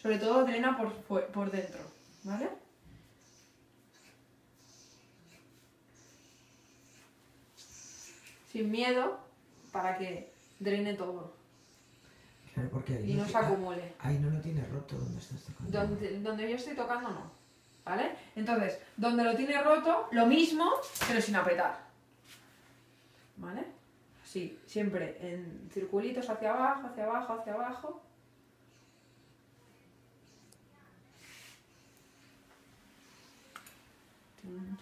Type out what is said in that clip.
Sobre todo drena por, por dentro, ¿vale? Sin miedo, para que drene todo Claro, porque ahí y no se acumule. Ahí no lo tienes roto donde estás tocando. Donde, donde yo estoy tocando no, ¿vale? Entonces, donde lo tiene roto, lo mismo, pero sin apretar. ¿Vale? Así, siempre en circulitos hacia abajo, hacia abajo, hacia abajo. Hmm.